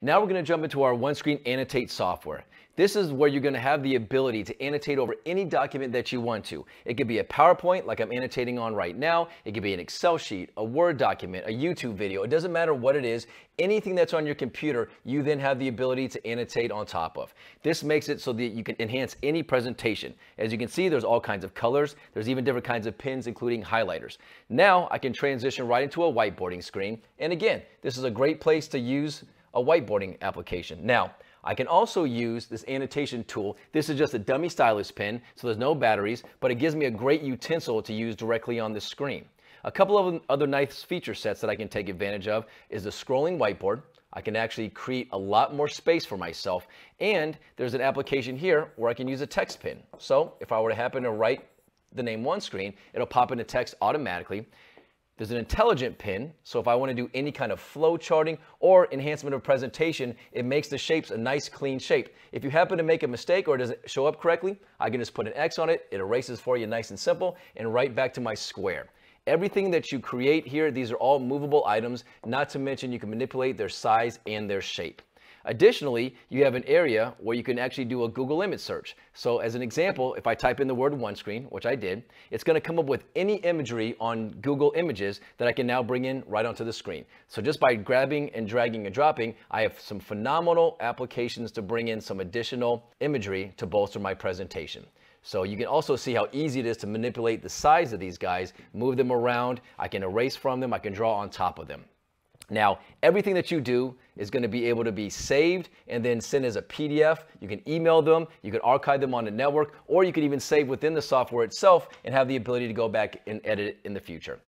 Now we're going to jump into our OneScreen annotate software. This is where you're going to have the ability to annotate over any document that you want to. It could be a PowerPoint like I'm annotating on right now. It could be an Excel sheet, a Word document, a YouTube video. It doesn't matter what it is. Anything that's on your computer, you then have the ability to annotate on top of. This makes it so that you can enhance any presentation. As you can see, there's all kinds of colors. There's even different kinds of pins, including highlighters. Now I can transition right into a whiteboarding screen. And again, this is a great place to use a whiteboarding application. Now, I can also use this annotation tool. This is just a dummy stylus pen, so there's no batteries, but it gives me a great utensil to use directly on the screen. A couple of other nice feature sets that I can take advantage of is the scrolling whiteboard. I can actually create a lot more space for myself. And there's an application here where I can use a text pen. So if I were to happen to write the name one screen, it'll pop into text automatically. There's an intelligent pin, so if I want to do any kind of flow charting or enhancement of presentation, it makes the shapes a nice clean shape. If you happen to make a mistake or it doesn't show up correctly, I can just put an X on it, it erases for you nice and simple, and right back to my square. Everything that you create here, these are all movable items, not to mention you can manipulate their size and their shape. Additionally, you have an area where you can actually do a Google image search. So as an example, if I type in the word one screen, which I did, it's going to come up with any imagery on Google Images that I can now bring in right onto the screen. So just by grabbing and dragging and dropping, I have some phenomenal applications to bring in some additional imagery to bolster my presentation. So you can also see how easy it is to manipulate the size of these guys, move them around. I can erase from them. I can draw on top of them. Now, everything that you do is going to be able to be saved and then sent as a PDF. You can email them, you can archive them on the network, or you can even save within the software itself and have the ability to go back and edit it in the future.